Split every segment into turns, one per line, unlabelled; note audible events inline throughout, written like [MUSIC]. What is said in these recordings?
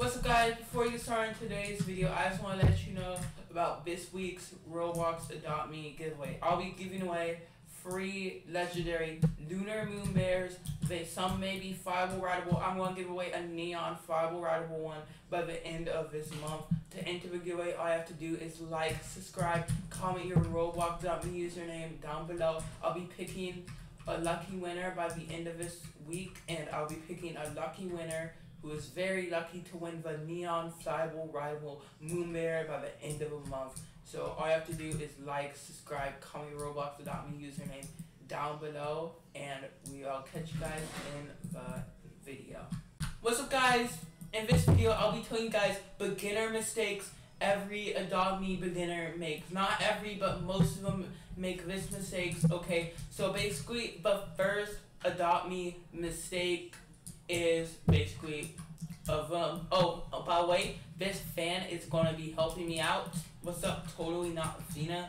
What's up guys, before you start in today's video, I just want to let you know about this week's Roblox Adopt Me giveaway. I'll be giving away free legendary lunar moon bears. They some may be flyable rideable. I'm going to give away a neon flyable rideable one by the end of this month. To enter the giveaway, all you have to do is like, subscribe, comment your Roblox Adopt Me username down below. I'll be picking a lucky winner by the end of this week, and I'll be picking a lucky winner who is very lucky to win the Neon Flyable Rival Moon Bear by the end of the month. So all you have to do is like, subscribe, comment your Roblox Adopt Me username down below, and we'll catch you guys in the video. What's up guys? In this video, I'll be telling you guys beginner mistakes every Adopt Me beginner makes. Not every, but most of them make this mistakes, okay? So basically, the first Adopt Me mistake is basically of um oh by the way this fan is gonna be helping me out. What's up? Totally not Athena.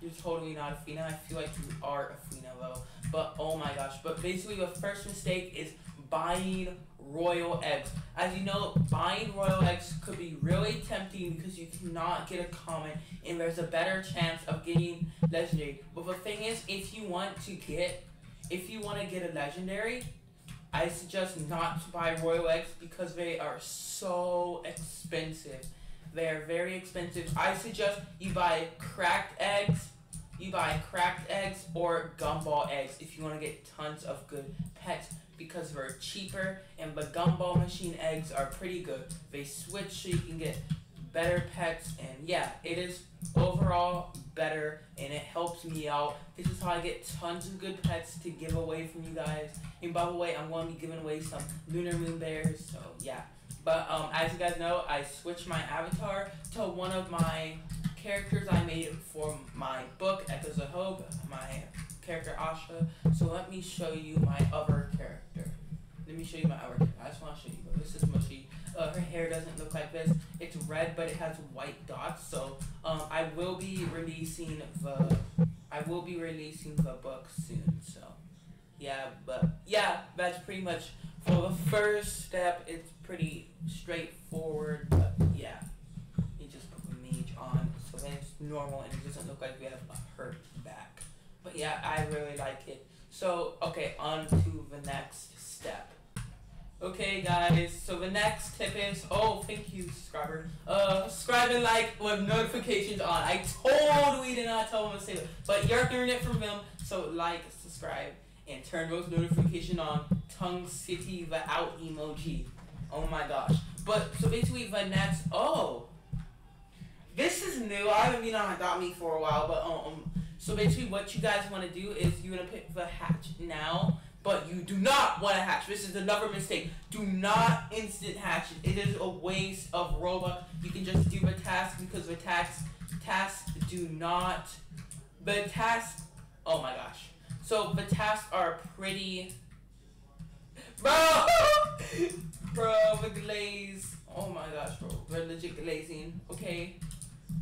You're totally not Athena. I feel like you are Athena though. But oh my gosh. But basically the first mistake is buying royal eggs. As you know buying royal eggs could be really tempting because you cannot get a common and there's a better chance of getting legendary. But the thing is if you want to get if you want to get a legendary I suggest not to buy royal eggs because they are so expensive. They are very expensive. I suggest you buy cracked eggs. You buy cracked eggs or gumball eggs if you want to get tons of good pets because they're cheaper and the gumball machine eggs are pretty good. They switch so you can get better pets and yeah, it is overall better and it helps me out. This is how I get tons of good pets to give away from you guys. And by the way, I'm going to be giving away some Lunar Moon Bears, so yeah. But um, as you guys know, I switched my avatar to one of my characters I made for my book, Echoes of Hope, my character Asha. So let me show you my other character. Let me show you my other character. I just want to show you. but This is Mushy. Uh, her hair doesn't look like this. It's red, but it has white dots. So um, I will be releasing the I will be releasing the book soon. So yeah, but yeah, that's pretty much for the first step. It's pretty straightforward, but yeah, you just put the mage on, so then it's normal and it doesn't look like we have a hurt back. But yeah, I really like it. So okay, on to the next. Okay, guys, so the next tip is, oh, thank you, subscriber. Uh, subscribe and like with notifications on. I totally did not tell him to say that, but you're hearing it from them, so like, subscribe, and turn those notifications on. Tongue City, the out emoji. Oh my gosh. But, so basically, the next, oh, this is new. I haven't been on Adopt Me for a while, but, um, so basically what you guys want to do is you're going to pick the hatch now but you do not want to hatch. This is another mistake. Do not instant hatch it. It is a waste of Robux. You can just do the task because the tasks tasks do not the tasks oh my gosh. So the tasks are pretty Bro [LAUGHS] Bro the glaze. Oh my gosh, bro. They're legit glazing. Okay.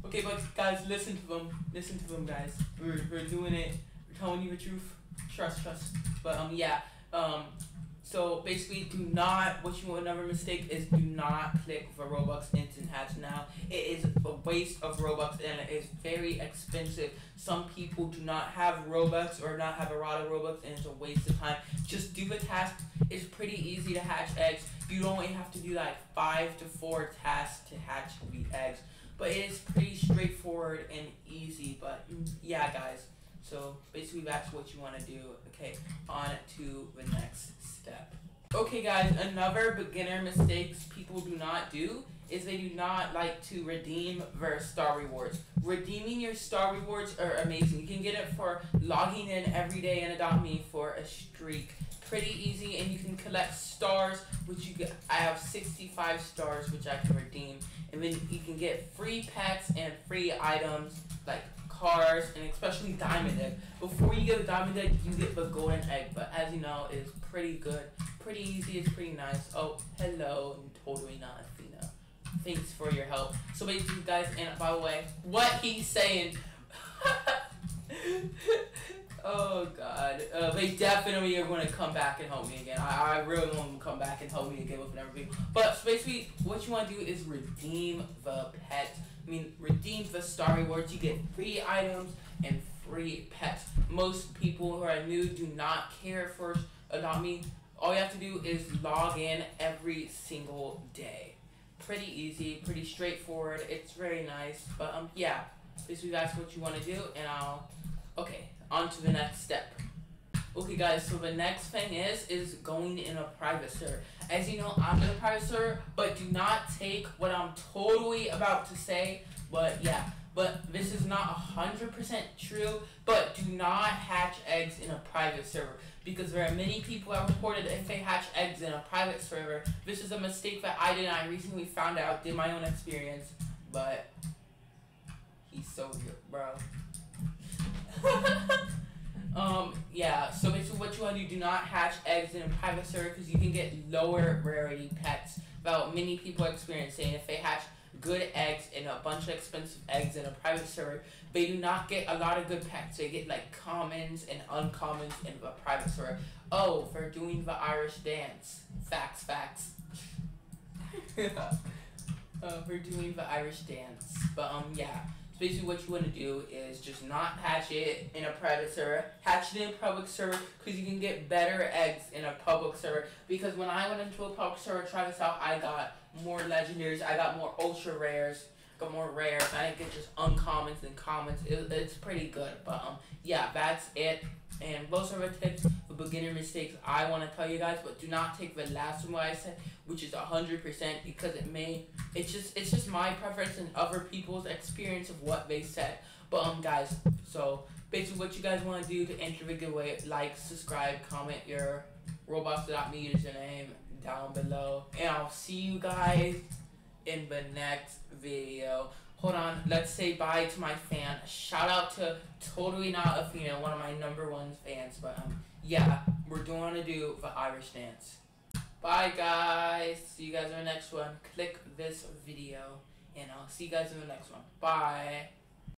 Okay, but guys, listen to them. Listen to them, guys. We're, we're doing it. We're telling you the truth. Trust, trust. But um, yeah. Um, so basically, do not. What you will never mistake is do not click for Robux Instant Hatch now. It is a waste of Robux and it is very expensive. Some people do not have Robux or not have a lot of Robux and it's a waste of time. Just do the task. It's pretty easy to hatch eggs. You only have to do like five to four tasks to hatch the eggs. But it is pretty straightforward and easy. But mm, yeah, guys. So basically that's what you want to do. Okay, on to the next step. Okay guys, another beginner mistakes people do not do is they do not like to redeem their star rewards. Redeeming your star rewards are amazing. You can get it for logging in every day and Adopt Me for a streak. Pretty easy and you can collect stars which you get I have 65 stars which I can redeem and then you can get free pets and free items like cars, and especially diamond egg. Before you get a diamond egg, you get the golden egg. But as you know, it's pretty good, pretty easy, it's pretty nice. Oh, hello, totally not Athena. Thanks for your help. So basically, you guys, and by the way, what he's saying. [LAUGHS] Oh god, uh, they definitely are going to come back and help me again. I, I really want them to come back and help me again with everything. But so basically, what you want to do is redeem the pet. Mean, redeem the star rewards. You get free items and free pets. Most people who are new do not care for Adopt Me. All you have to do is log in every single day. Pretty easy, pretty straightforward. It's very nice. But um, yeah, basically that's what you want to do, and I'll. Okay, on to the next step. Okay guys, so the next thing is, is going in a private server. As you know, I'm in a private server, but do not take what I'm totally about to say, but yeah. But this is not 100% true, but do not hatch eggs in a private server. Because there are many people that reported if they hatch eggs in a private server, this is a mistake that I did and I recently found out, did my own experience, but he's so good, bro. [LAUGHS] um, yeah, so basically what you want to do, do not hatch eggs in a private server because you can get lower rarity pets. About many people experiencing if they hatch good eggs and a bunch of expensive eggs in a private server, they do not get a lot of good pets. They get like commons and uncommons in a private server. Oh, for doing the Irish dance. Facts, facts. [LAUGHS] uh, for doing the Irish dance. But um, yeah. So basically what you want to do is just not hatch it in a private server, hatch it in a public server because you can get better eggs in a public server. Because when I went into a public server, to try this out, I got more legendaries, I got more ultra rares, got more rare. I think it's just uncommons and commons. It, it's pretty good. But um, yeah, that's it. And those are the tips, the beginner mistakes I want to tell you guys, but do not take the last one I said, which is 100% because it may, it's just, it's just my preference and other people's experience of what they said. But um, guys, so basically what you guys want to do to enter the giveaway, like, subscribe, comment your Roblox.me username down below. And I'll see you guys in the next video. Hold on, let's say bye to my fan. Shout out to Totally Not Athena, one of my number one fans. But um, yeah, we're going to do the Irish dance. Bye guys. See you guys in the next one. Click this video and I'll see you guys in the next one. Bye.